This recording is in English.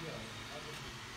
we go.